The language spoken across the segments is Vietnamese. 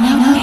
no, no,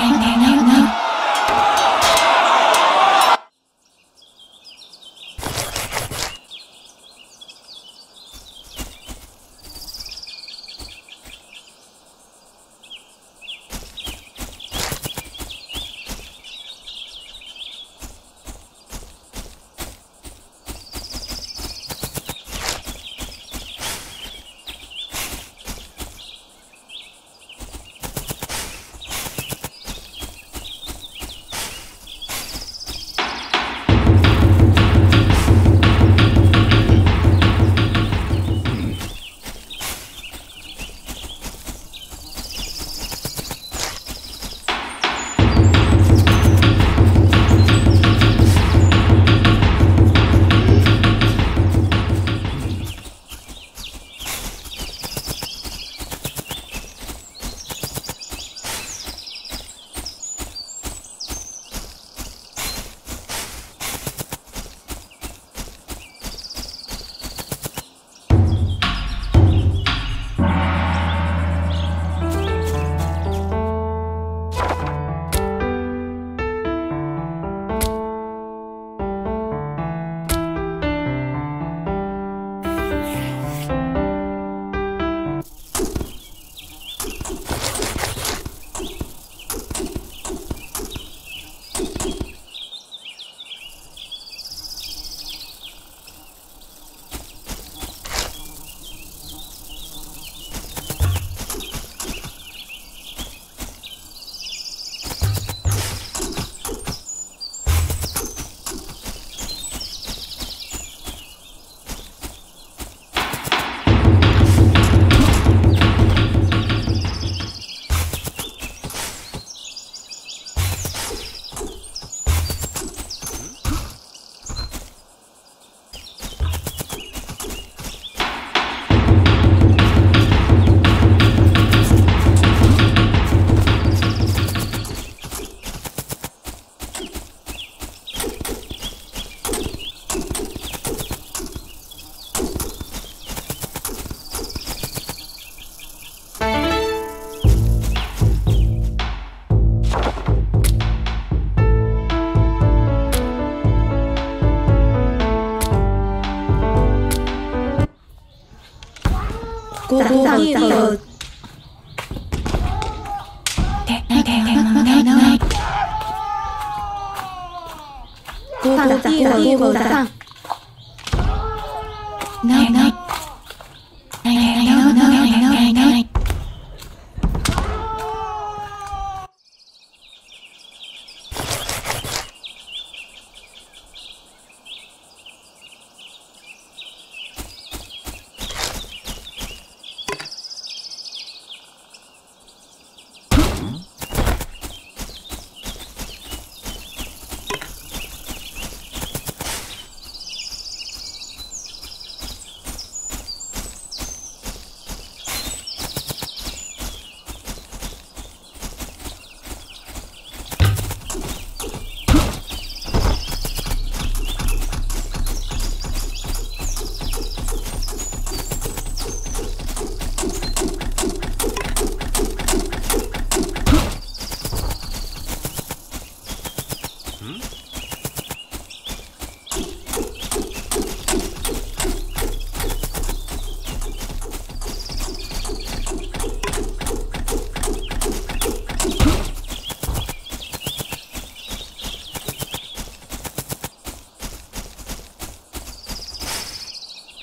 아니 에.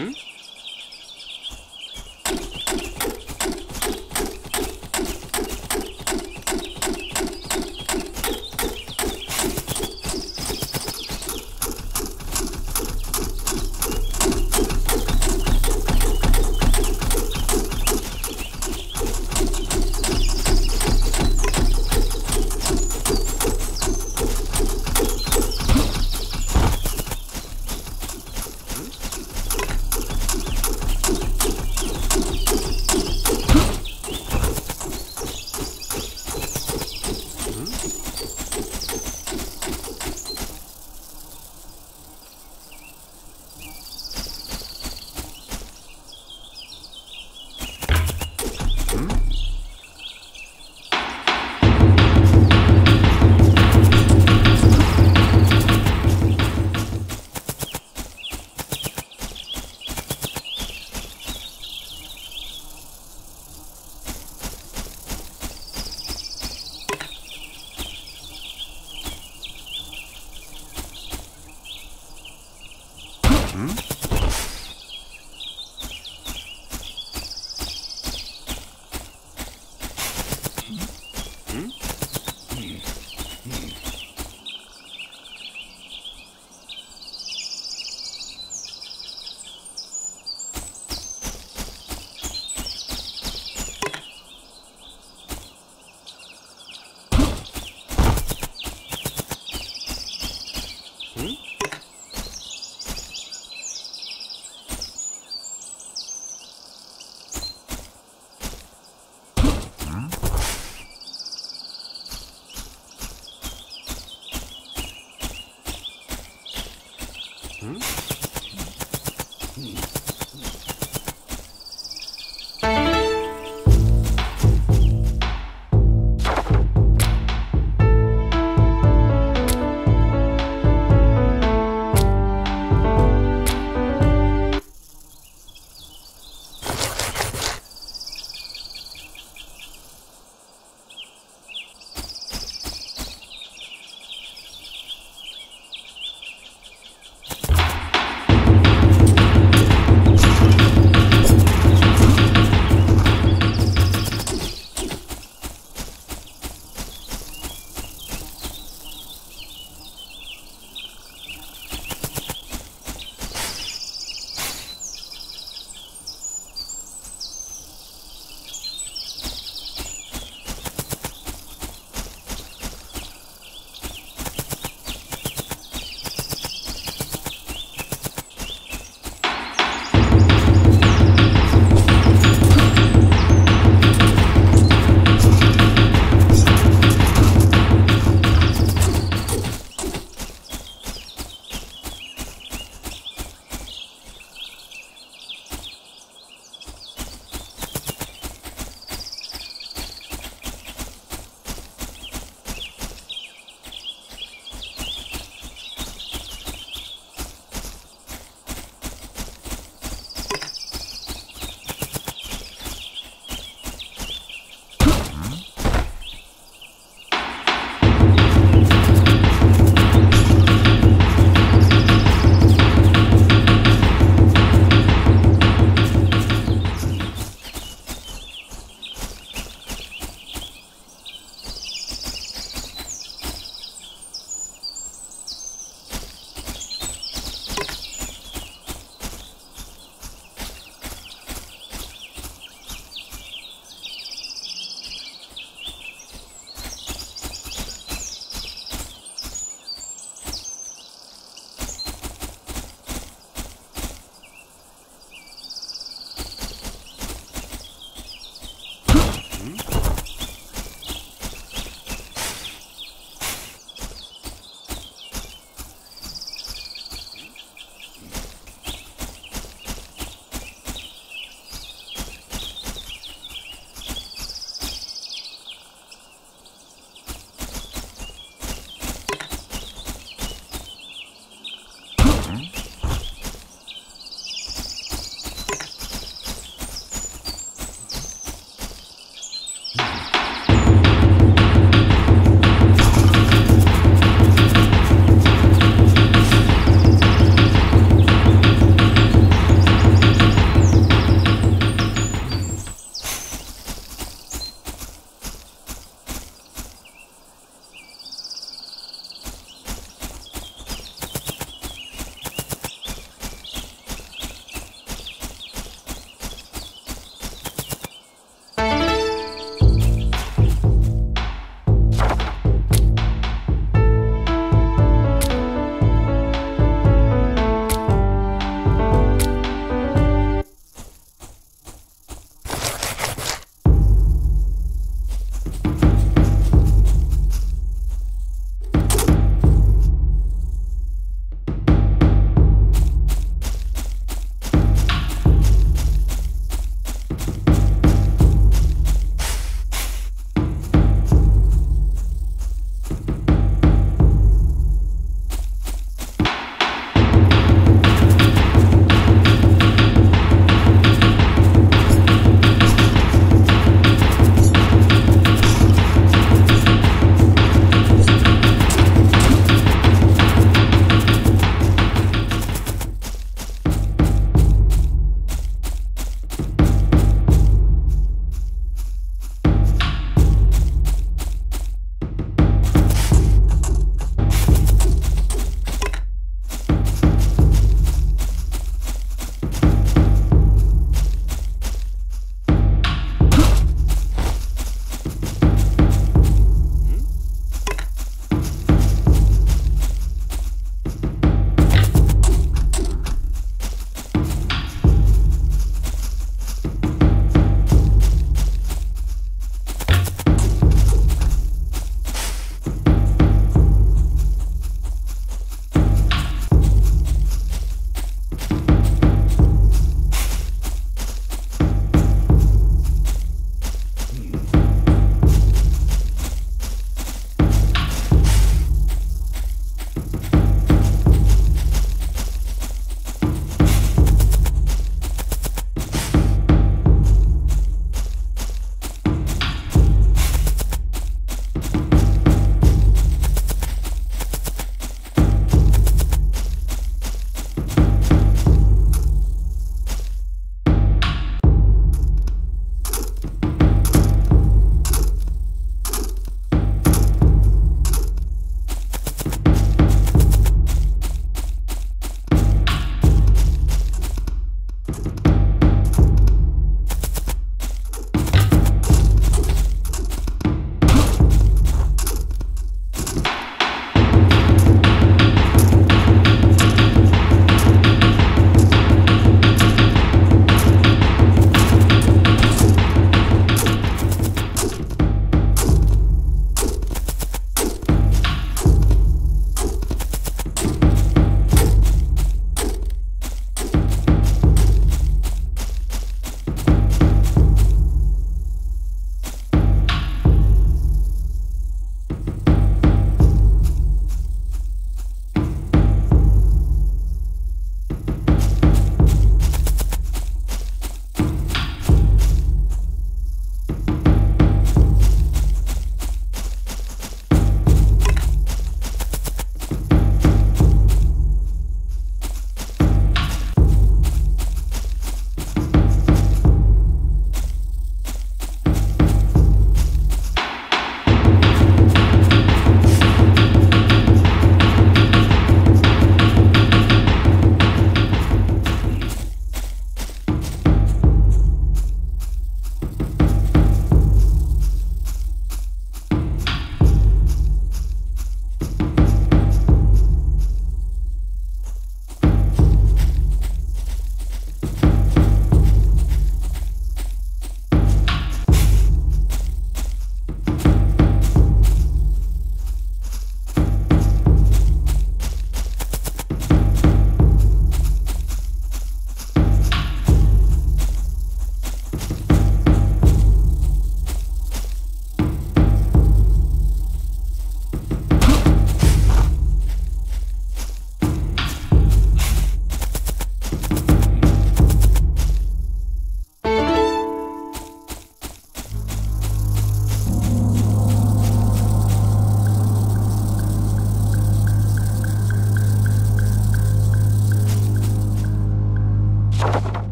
Hmm?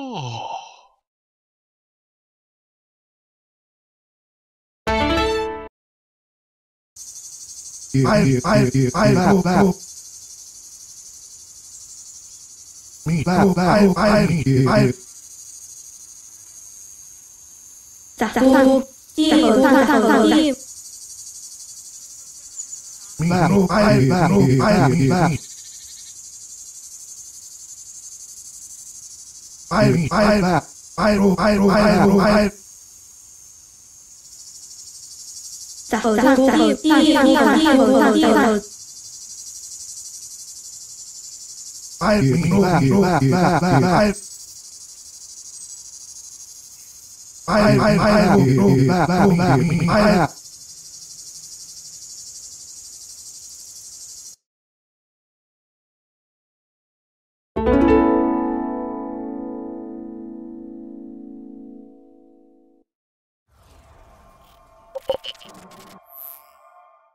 Oh. I, I, I bow, bow. Me bow, bow, I, I. Dạ, dạ, tăng. Đi, tăng, tăng, tăng, đi. Me bow, I, bow, I, bow. I, me, I, that. I, no, I, no, I, no, I, 咋咋咋地地上上地和上地上 I, me, no, no, that, that, that, I, I, I, I, no, no, that, that, that, me, I, that.